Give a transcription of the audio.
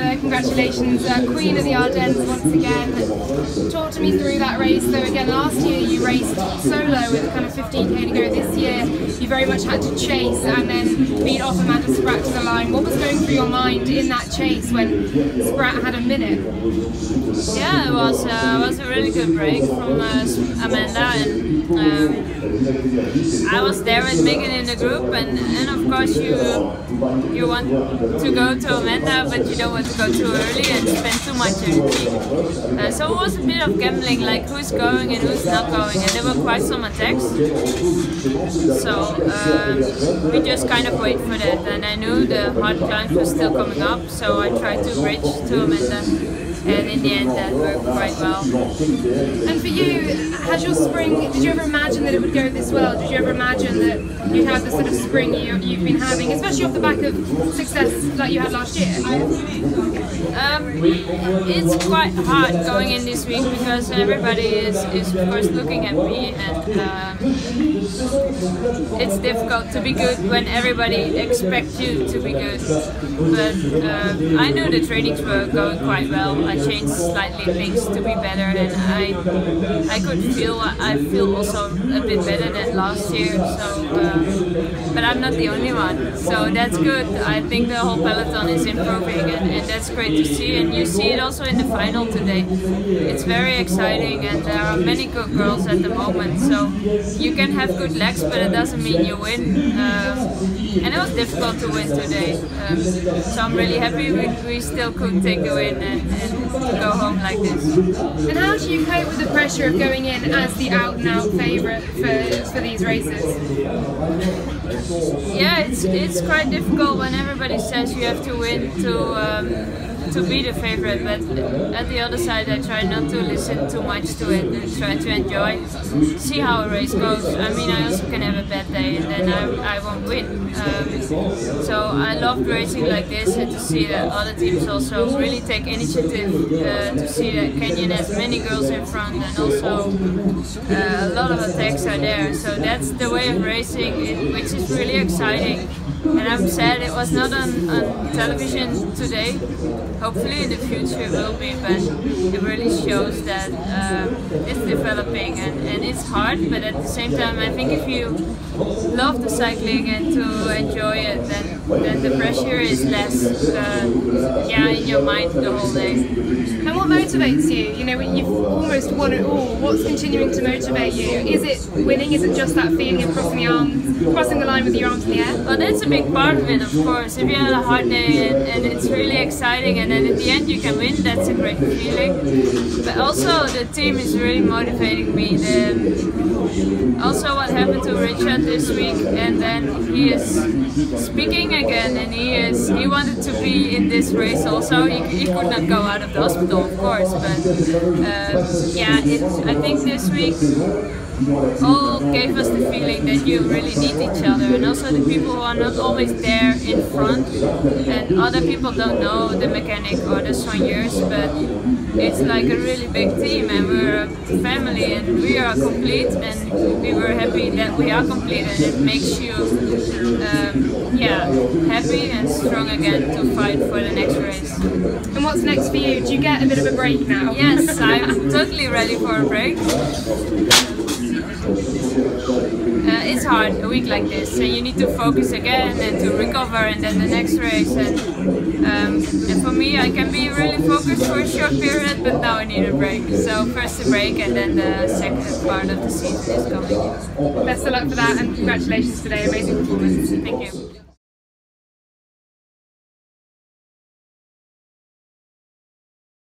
uh, congratulations, uh, Queen of the Ardennes once again. Talk to me through that race. So again, last year you raced solo with kind of 15k to go. This year you very much had to chase and then beat off Amanda Spratt to the line. What was going through your mind in that chase when Spratt had a minute? Yeah, it was uh, was a really good break from uh, um, I was there with Megan in the group, and, and of course you you want to go to Amanda, but you don't want to go too early and spend too much energy. Uh, so it was a bit of gambling, like who's going and who's not going, and there were quite some attacks. So um, we just kind of wait for that, and I knew the hard climb was still coming up, so I tried to bridge to Amanda and in the end that worked quite well. And for you, has your spring, did you ever imagine that it would go this well? Did you ever imagine that you'd have the sort of spring you, have been having, especially off the back of success like you had last year? Um, it's quite hard going in this week because everybody is, is of course looking at me and um, it's difficult to be good when everybody expects you to be good. But uh, I knew the trainings were going quite well. I changed slightly things to be better, and I I could feel I feel also a bit better than last year. So, um, but I'm not the only one, so that's good. I think the whole peloton is improving, and, and that's great to see. And you see it also in the final today. It's very exciting, and there are many good girls at the moment. So you can have good legs, but it doesn't mean you win. Um, and it was difficult to win today. Um, so I'm really happy we, we still could take a win and, and go home like this. And how do you cope with the pressure of going in as the out and out favourite for, for these races? Yeah, it's it's quite difficult when everybody says you have to win to um, to be the favorite, but at the other side, I try not to listen too much to it and try to enjoy, see how a race goes. I mean, I also can have a bad day and then I, I won't win. Um, so I love racing like this and to see that other teams also really take initiative uh, to see that Canyon has many girls in front and also uh, a lot of attacks are there. So that's the way of racing, which is really exciting. And I'm sad it was not on, on television today. Hopefully in the future it will be, but it really shows that um, it's developing and, and it's hard, but at the same time I think if you love the cycling and to enjoy it, then, then the pressure is less uh, yeah, in your mind the whole day. And what motivates you? You know, you've almost won it all, what's continuing to motivate you? Is it winning? Is it just that feeling of crossing the arms, crossing the line with your arms in the air? Well, that's a big part of it, of course. If you had a hard day and, and it's really exciting and then at the end you can win, that's a great feeling. But also the team is really motivating me. The, also what happened to Richard this week and then he is speaking again and he is he wanted to be in this race also. He, he could not go out of the hospital of course, but uh, yeah, it, I think this week all gave us the feeling that you really need each other and also the people who are not always there in front and other people don't know the mechanic or the soigneurs but it's like a really big team and we're a family and we are complete and we were happy that we are complete and it makes you um, yeah happy and strong again to fight for the next race. And what's next for you? Do you get a bit of a break now? Yes, I'm totally ready for a break. Uh, it's hard a week like this and you need to focus again and to recover and then the next race and, um, and for me I can be really focused for a short period but now I need a break. So first the break and then the second part of the season is coming. Best of luck for that and congratulations today amazing performance. Thank you